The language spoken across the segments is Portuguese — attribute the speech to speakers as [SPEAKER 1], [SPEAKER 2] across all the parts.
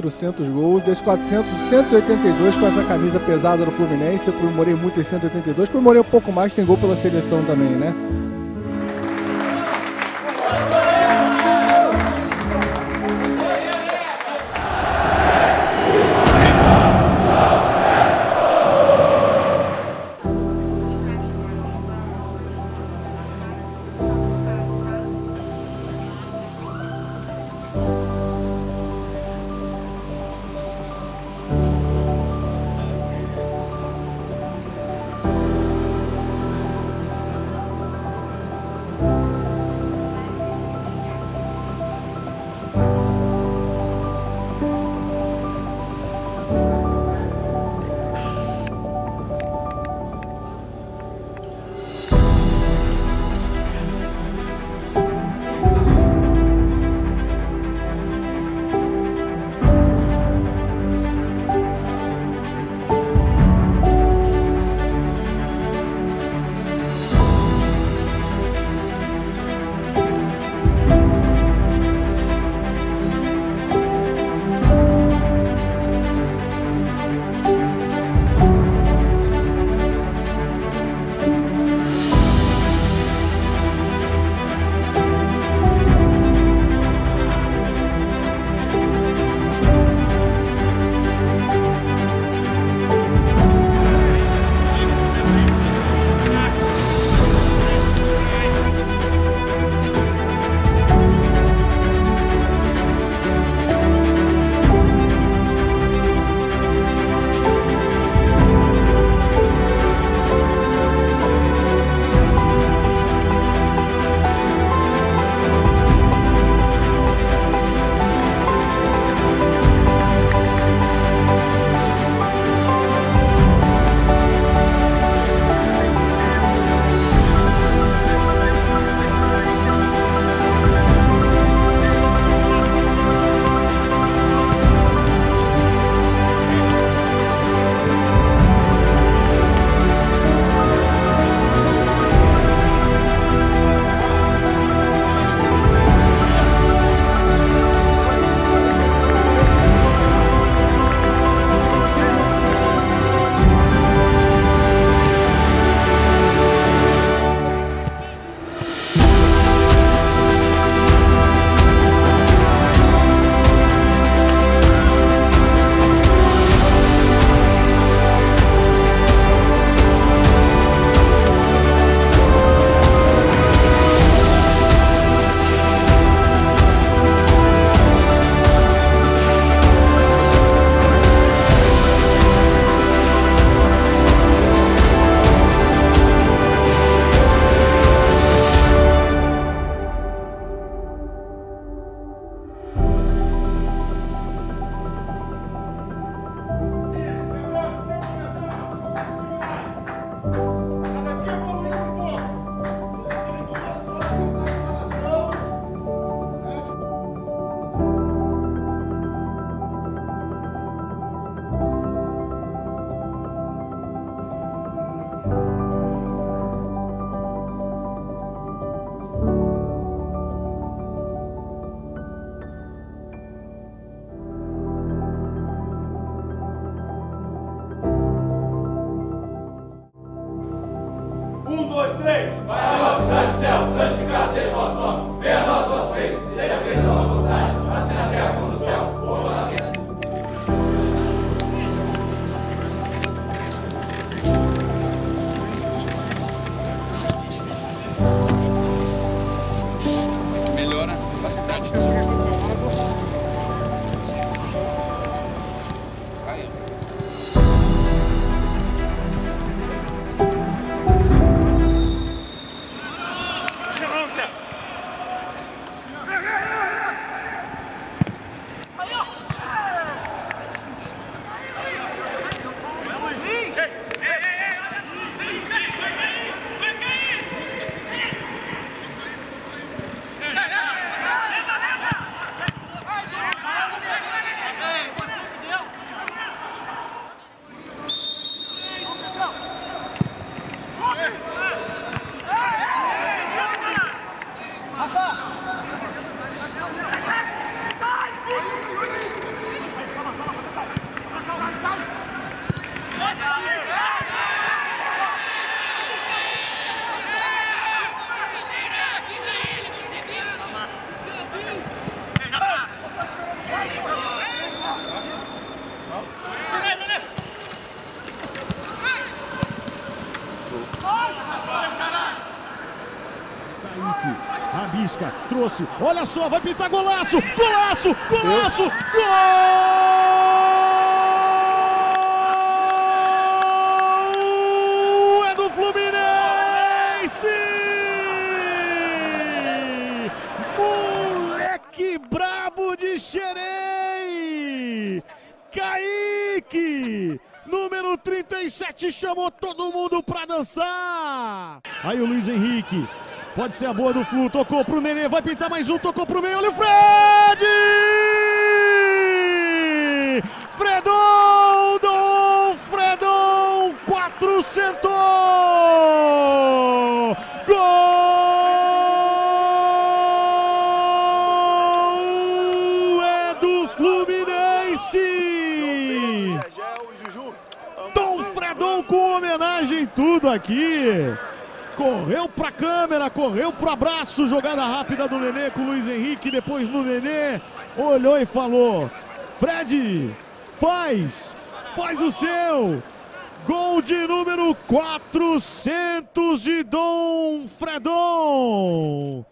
[SPEAKER 1] 400 gols. Desses 400, 182 com essa camisa pesada do Fluminense. Eu comemorei muito em 182. Comemorei um pouco mais, tem gol pela seleção também, né?
[SPEAKER 2] Thank you. Trouxe, olha só, vai pintar golaço, golaço, golaço, gol! É do Fluminense! Moleque brabo de Xerém! Kaique! Número 37 chamou todo mundo pra dançar! Aí o Luiz Henrique. Pode ser a boa do Flu. Tocou pro Nenê. Vai pintar mais um. Tocou pro meio. Olha o Fred! Fredon! Dom Fredon! 400! Gol! É do Fluminense! Dom Fredon com homenagem em tudo aqui. Correu pra câmera, correu pro abraço, jogada rápida do Nenê com o Luiz Henrique, depois no Nenê, olhou e falou: Fred, faz, faz o seu. Gol de número 400 de Dom Fredon.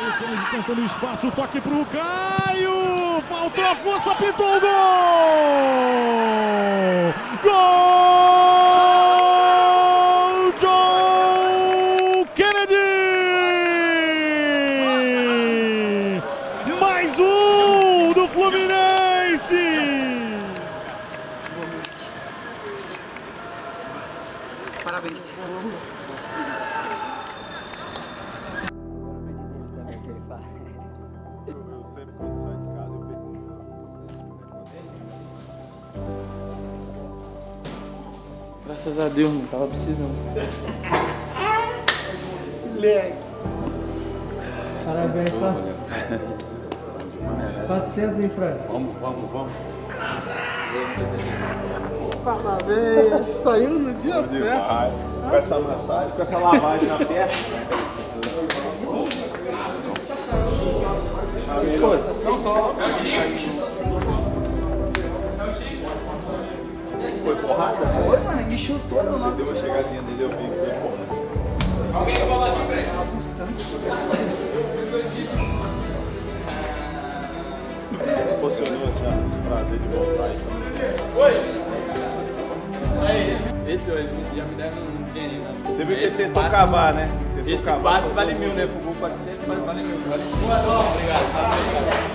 [SPEAKER 2] Kennedy tentando espaço, toque pro Caio! Faltou a força, pintou o gol! Gol! John Kennedy! Mais um do Fluminense!
[SPEAKER 3] Parabéns. Graças a Deus, não tava precisando.
[SPEAKER 4] Parabéns, tá? 400, hein, Fred?
[SPEAKER 1] Vamos, vamos, vamos.
[SPEAKER 4] Parabéns! Saiu no dia
[SPEAKER 1] vai. Com essa massagem, com essa lavagem na perna. Não só. Foi porrada?
[SPEAKER 4] Foi, mano, me chutou, não.
[SPEAKER 1] Você deu uma chegadinha dele, eu vi que foi porrada. Emocionou esse, esse prazer de voltar aí
[SPEAKER 5] Aí, esse, esse ele já me deve um dinheirinho. Né?
[SPEAKER 1] Você viu que
[SPEAKER 5] Esse
[SPEAKER 1] você tentou
[SPEAKER 5] passe-
[SPEAKER 1] cavar, né? Tentou
[SPEAKER 5] Esse
[SPEAKER 1] cavar,
[SPEAKER 5] passe vale mil, né? Pro gol 400, vale vale mil. Vale sim. Obrigado, tá? Obrigado.